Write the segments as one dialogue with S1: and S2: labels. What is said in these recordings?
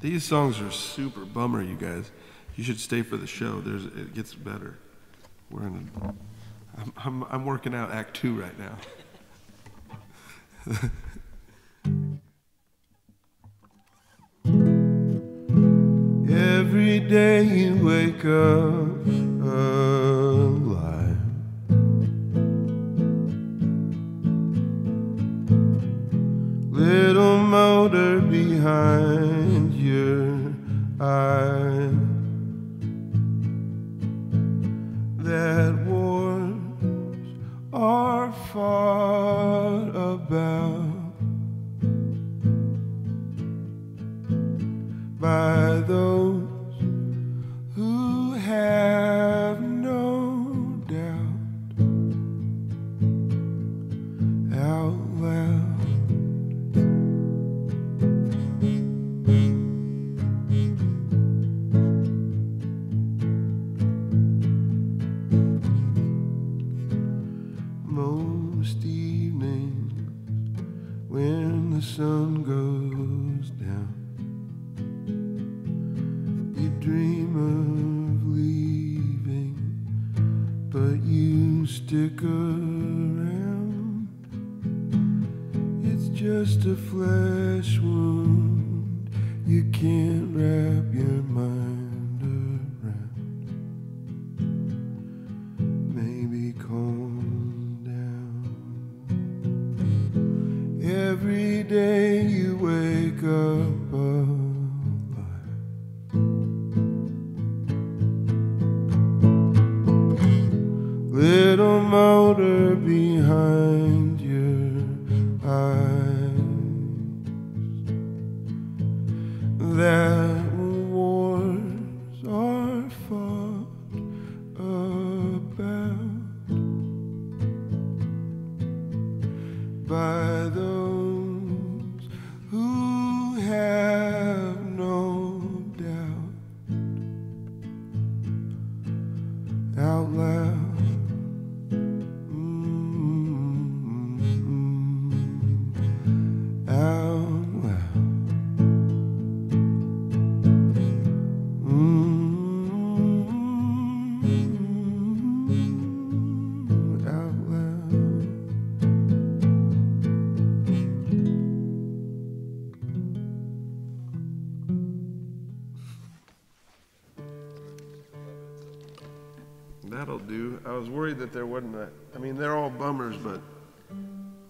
S1: These songs are super bummer, you guys. You should stay for the show. There's it gets better. We're in. A, I'm, I'm I'm working out Act Two right now. Every day you wake up alive. Little motor behind your eyes that wars are fought stick around. It's just a flesh wound you can't wrap your mind around. Maybe calm down. Every day you wake up motor behind worried that there wasn't a. I mean, they're all bummers, but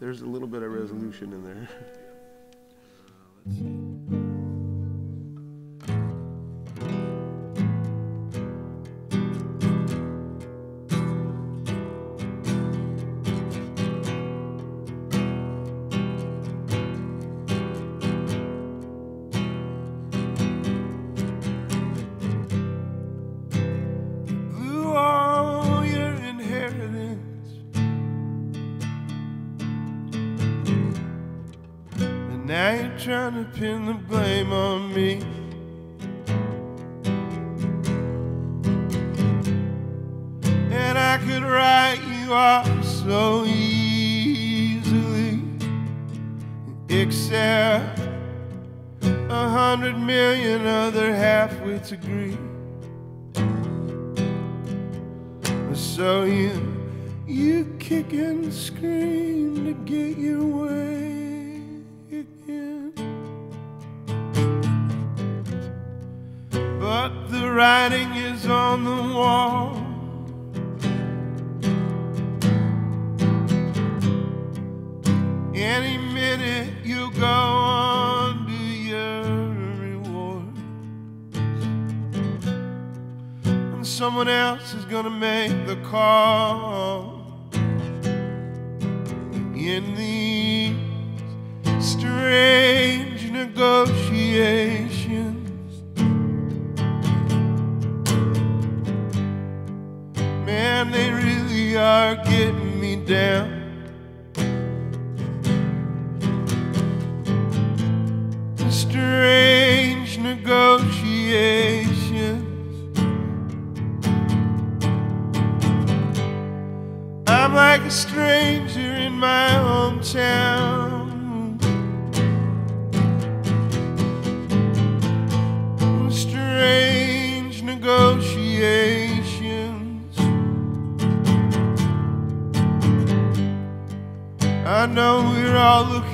S1: there's a little bit of resolution in there. Uh, trying to pin the blame on me. And I could write you off so easily, except a hundred million other half-wits agree. So you you kick and scream to get your way writing is on the wall. Any minute you'll go on to your reward. and someone else is gonna make the call Man, they really are getting me down. Strange negotiations. I'm like a stranger in my hometown. All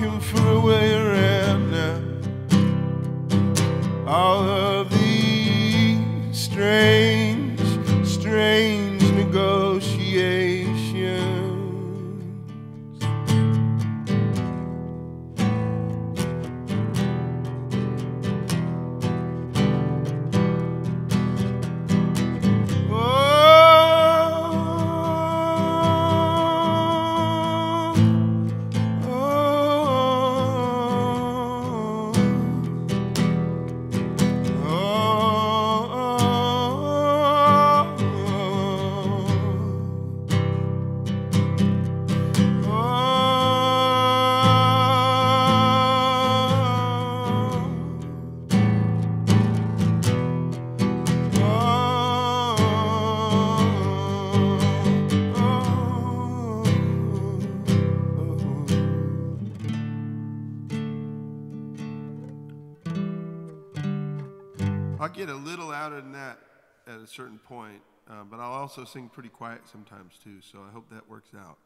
S1: I'll get a little louder than that at a certain point, uh, but I'll also sing pretty quiet sometimes too, so I hope that works out.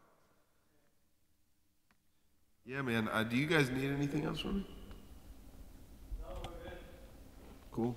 S1: Yeah, man. Uh, do you guys need anything else from me? Cool.